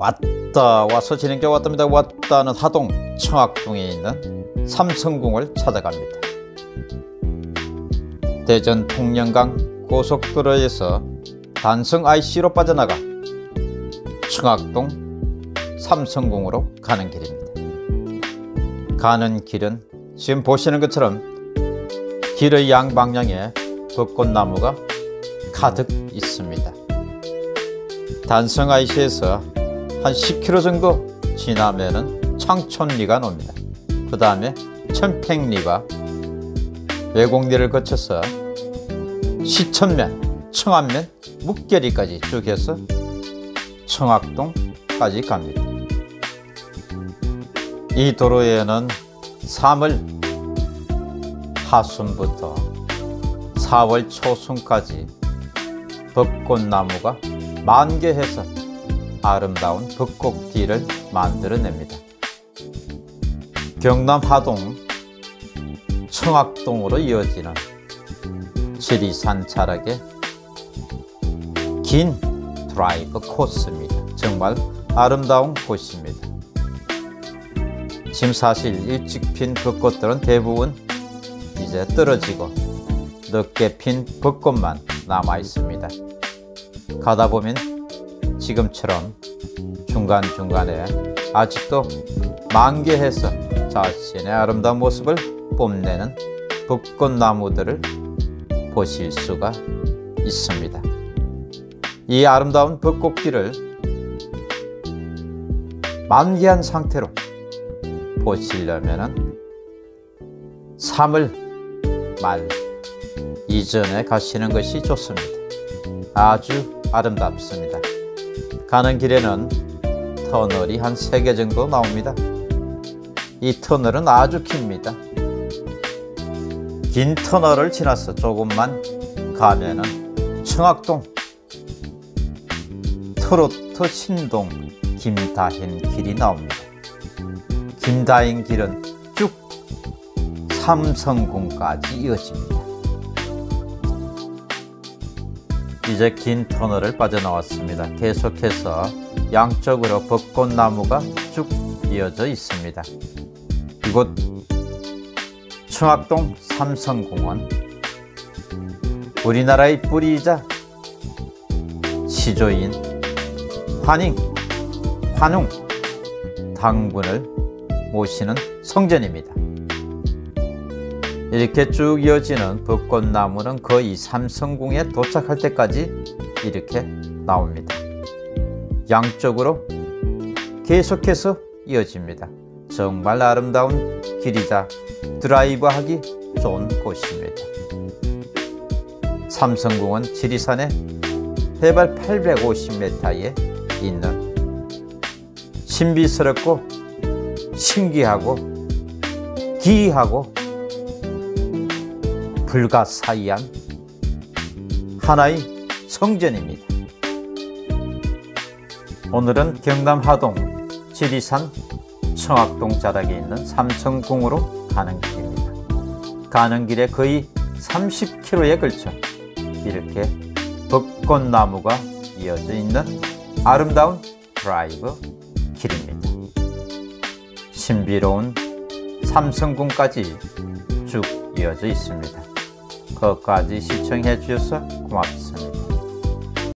왔다 와서 진행게 왔답니다. 왔다는 하동 청학동에 있는 삼성궁을 찾아갑니다. 대전 통영강 고속도로에서 단성 IC로 빠져나가 청학동 삼성궁으로 가는 길입니다. 가는 길은 지금 보시는 것처럼 길의 양방향에 벚꽃나무가 가득 있습니다. 단성 IC에서 한 10km 정도 지나면은 창촌리가 나옵니다. 그 다음에 천평리가 외곡리를 거쳐서 시천면, 청안면, 묵계리까지 쭉 해서 청학동까지 갑니다. 이 도로에는 3월 하순부터 4월 초순까지 벚꽃나무가 만개해서 아름다운 벚꽃길을 만들어냅니다. 경남 하동 청학동으로 이어지는 지리산 자락의 긴 드라이브 코스입니다. 정말 아름다운 곳입니다. 지금 사실 일찍 핀 벚꽃들은 대부분 이제 떨어지고 늦게 핀 벚꽃만 남아 있습니다. 가다 보면 지금처럼 중간중간에 아직도 만개해서 자신의 아름다운 모습을 뽐내는 벚꽃나무들을 보실 수가 있습니다. 이 아름다운 벚꽃길을 만개한 상태로 보시려면 3월 말 이전에 가시는 것이 좋습니다. 아주 아름답습니다. 가는 길에는 터널이 한 3개 정도 나옵니다. 이 터널은 아주 깁니다. 긴 터널을 지나서 조금만 가면은 청학동 트로트 신동 김다현 길이 나옵니다. 김다현 길은 쭉 삼성궁까지 이어집니다. 이제 긴 터널을 빠져나왔습니다. 계속해서 양쪽으로 벚꽃나무가 쭉 이어져 있습니다. 이곳 청학동 삼성공원 우리나라의 뿌리이자 시조인 환잉, 환웅 당군을 모시는 성전입니다. 이렇게 쭉 이어지는 벚꽃나무는 거의 삼성궁에 도착할 때까지 이렇게 나옵니다. 양쪽으로 계속해서 이어집니다. 정말 아름다운 길이자 드라이브 하기 좋은 곳입니다. 삼성궁은 지리산의 해발 850m에 있는 신비스럽고 신기하고 기이하고 불가사의한 하나의 성전입니다. 오늘은 경남 하동 지리산 청학동 자락에 있는 삼성궁으로 가는 길입니다. 가는 길에 거의 30km에 걸쳐 이렇게 벚꽃나무가 이어져 있는 아름다운 드라이브 길입니다. 신비로운 삼성궁까지 쭉 이어져 있습니다. 끝까지 시청해 주셔서 고맙습니다.